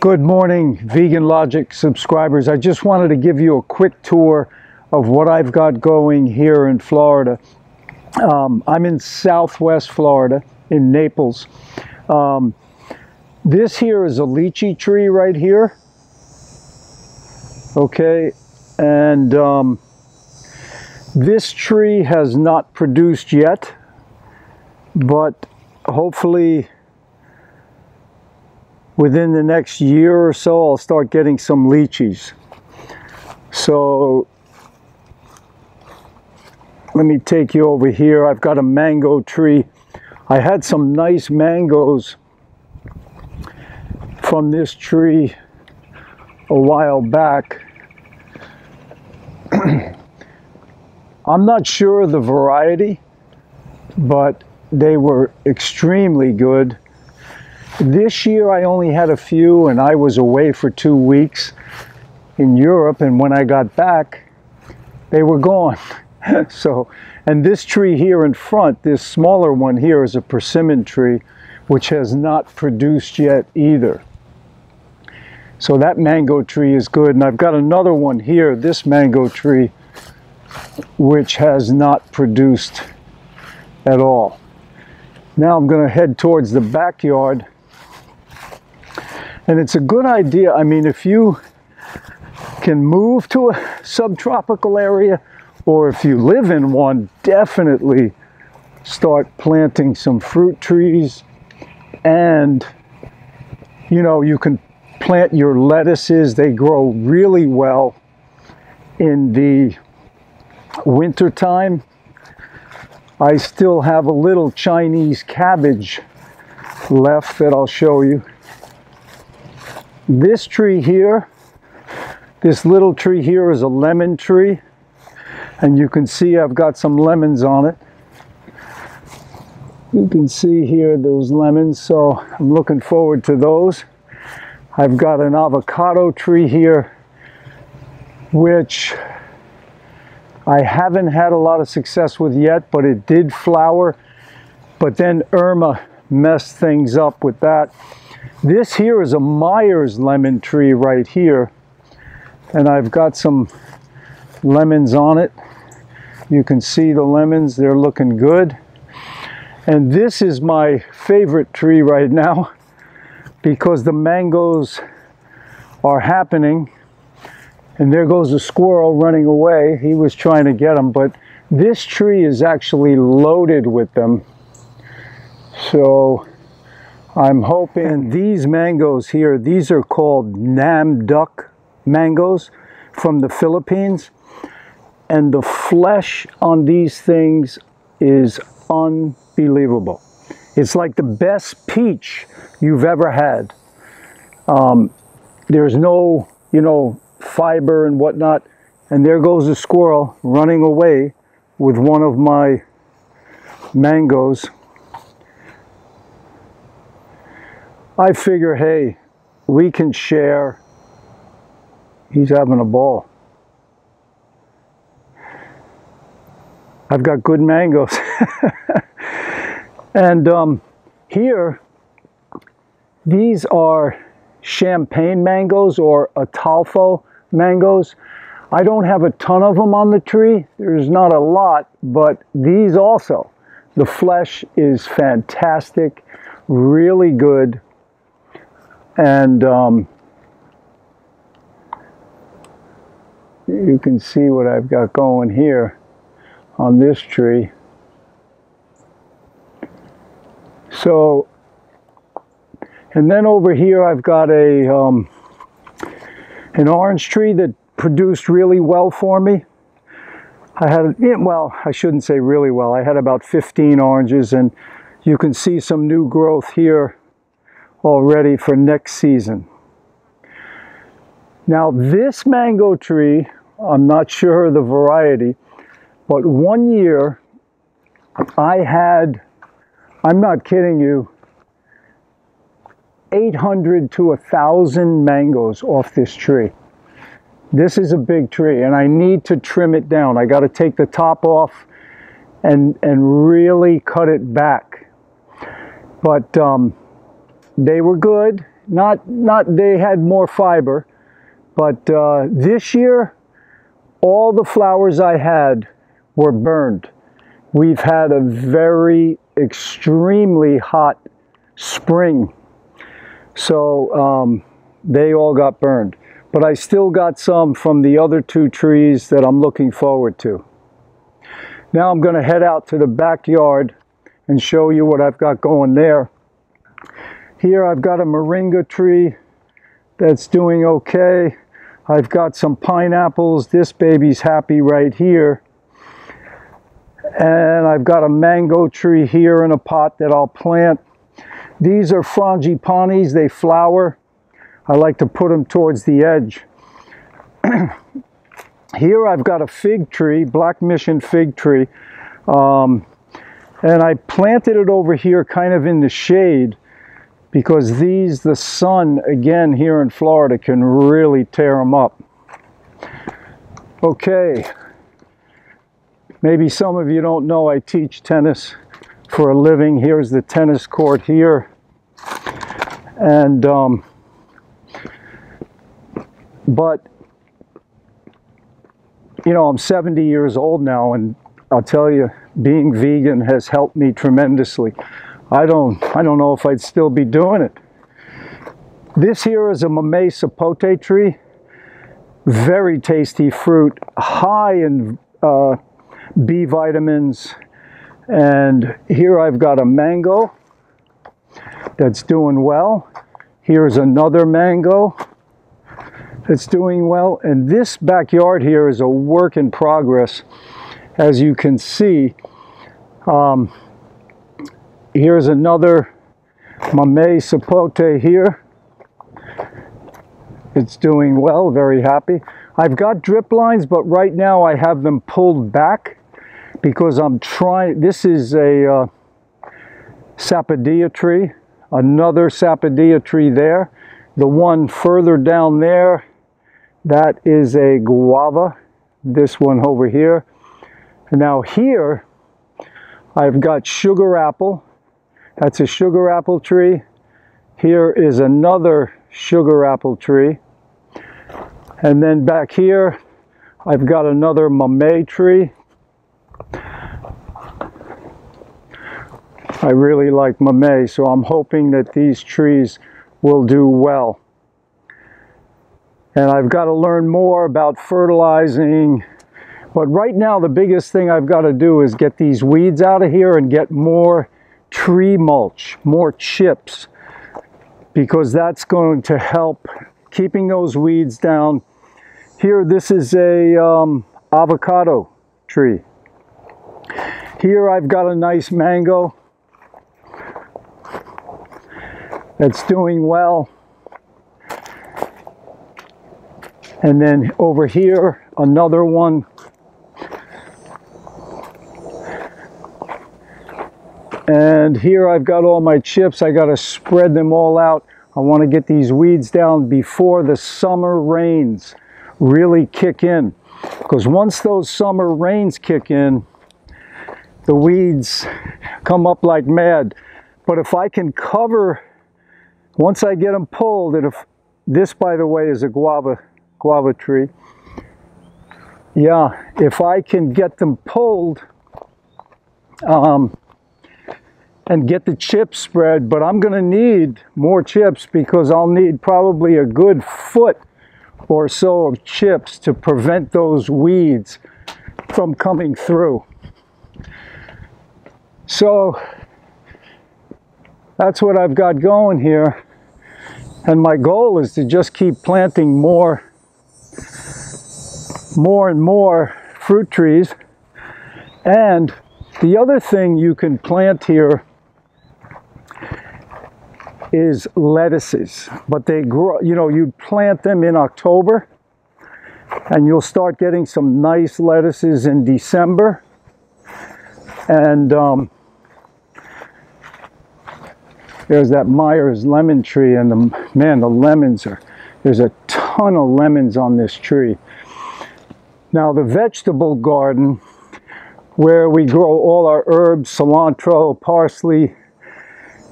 Good morning, Vegan Logic subscribers. I just wanted to give you a quick tour of what I've got going here in Florida. Um, I'm in Southwest Florida, in Naples. Um, this here is a lychee tree right here. Okay, and um, this tree has not produced yet, but hopefully within the next year or so, I'll start getting some lychees. So let me take you over here. I've got a mango tree. I had some nice mangoes from this tree a while back. I'm not sure of the variety, but they were extremely good. This year I only had a few and I was away for two weeks in Europe and when I got back they were gone. so, and this tree here in front, this smaller one here is a persimmon tree which has not produced yet either. So that mango tree is good and I've got another one here, this mango tree which has not produced at all. Now I'm going to head towards the backyard and it's a good idea. I mean, if you can move to a subtropical area or if you live in one, definitely start planting some fruit trees and you know, you can plant your lettuces. They grow really well in the winter time. I still have a little Chinese cabbage left that I'll show you. This tree here, this little tree here is a lemon tree. And you can see I've got some lemons on it. You can see here those lemons, so I'm looking forward to those. I've got an avocado tree here, which I haven't had a lot of success with yet, but it did flower. But then Irma messed things up with that. This here is a Meyers lemon tree right here. And I've got some lemons on it. You can see the lemons, they're looking good. And this is my favorite tree right now because the mangoes are happening. And there goes a squirrel running away. He was trying to get them, but this tree is actually loaded with them. So I'm hoping and these mangoes here, these are called Nam Duck mangoes from the Philippines. And the flesh on these things is unbelievable. It's like the best peach you've ever had. Um, there's no, you know, fiber and whatnot. And there goes a squirrel running away with one of my mangoes I figure, hey, we can share. He's having a ball. I've got good mangoes. and um, here, these are champagne mangoes or Ataulfo mangoes. I don't have a ton of them on the tree. There's not a lot, but these also. The flesh is fantastic, really good. And um, you can see what I've got going here on this tree. So, and then over here I've got a um, an orange tree that produced really well for me. I had, well, I shouldn't say really well. I had about 15 oranges and you can see some new growth here already for next season. Now this mango tree, I'm not sure the variety, but one year I had, I'm not kidding you, 800 to 1,000 mangoes off this tree. This is a big tree and I need to trim it down. I got to take the top off and, and really cut it back. But um, they were good. Not, not they had more fiber, but uh, this year, all the flowers I had were burned. We've had a very extremely hot spring, so um, they all got burned. But I still got some from the other two trees that I'm looking forward to. Now I'm going to head out to the backyard and show you what I've got going there. Here I've got a moringa tree that's doing okay. I've got some pineapples. This baby's happy right here. And I've got a mango tree here in a pot that I'll plant. These are frangipanis. They flower. I like to put them towards the edge. Here I've got a fig tree, Black Mission fig tree. Um, and I planted it over here kind of in the shade because these, the sun, again, here in Florida can really tear them up. Okay, maybe some of you don't know I teach tennis for a living. Here's the tennis court here. And, um, but you know, I'm 70 years old now, and I'll tell you, being vegan has helped me tremendously. I don't, I don't know if I'd still be doing it. This here is a Mamey sapote tree. Very tasty fruit, high in uh, B vitamins. And here I've got a mango that's doing well. Here's another mango that's doing well. And this backyard here is a work in progress. As you can see, um, here's another Mamey sapote here. It's doing well, very happy. I've got drip lines, but right now I have them pulled back because I'm trying, this is a uh, sapodilla tree, another sapodilla tree there. The one further down there that is a guava, this one over here. Now here, I've got sugar apple. That's a sugar apple tree. Here is another sugar apple tree. And then back here, I've got another mamey tree. I really like mamey, so I'm hoping that these trees will do well and I've got to learn more about fertilizing. But right now, the biggest thing I've got to do is get these weeds out of here and get more tree mulch, more chips, because that's going to help keeping those weeds down. Here, this is a um, avocado tree. Here I've got a nice mango that's doing well. And then over here, another one. And here I've got all my chips. I got to spread them all out. I want to get these weeds down before the summer rains really kick in. Because once those summer rains kick in, the weeds come up like mad. But if I can cover, once I get them pulled, and if this, by the way, is a guava guava tree. Yeah, if I can get them pulled um, and get the chips spread, but I'm going to need more chips because I'll need probably a good foot or so of chips to prevent those weeds from coming through. So that's what I've got going here. And my goal is to just keep planting more more and more fruit trees. And the other thing you can plant here is lettuces, but they grow, you know, you plant them in October and you'll start getting some nice lettuces in December. And um, there's that Meyers lemon tree and the, man, the lemons are, there's a ton of lemons on this tree. Now the vegetable garden, where we grow all our herbs, cilantro, parsley,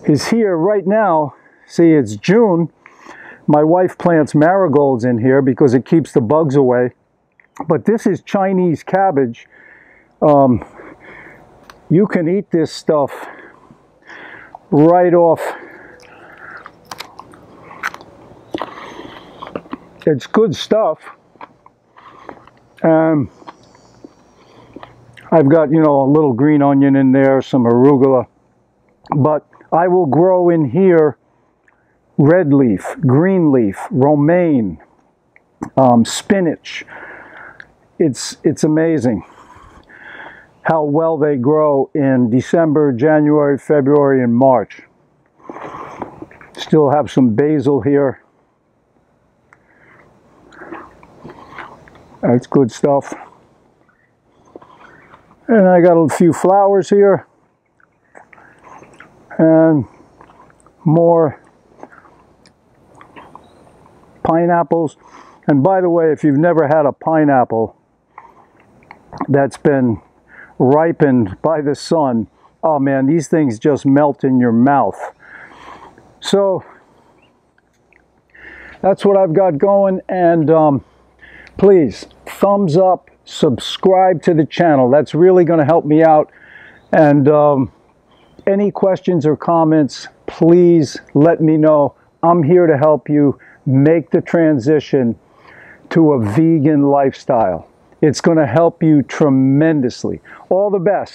is here right now. See, it's June, My wife plants marigolds in here because it keeps the bugs away. But this is Chinese cabbage. Um, you can eat this stuff right off. It's good stuff. Um, I've got, you know, a little green onion in there, some arugula. But I will grow in here red leaf, green leaf, romaine, um, spinach. It's, it's amazing how well they grow in December, January, February, and March. Still have some basil here. That's good stuff. And I got a few flowers here. And more pineapples. And by the way, if you've never had a pineapple that's been ripened by the sun, oh man, these things just melt in your mouth. So that's what I've got going. And um, please, thumbs up, subscribe to the channel. That's really going to help me out. And um, any questions or comments, please let me know. I'm here to help you make the transition to a vegan lifestyle. It's going to help you tremendously. All the best.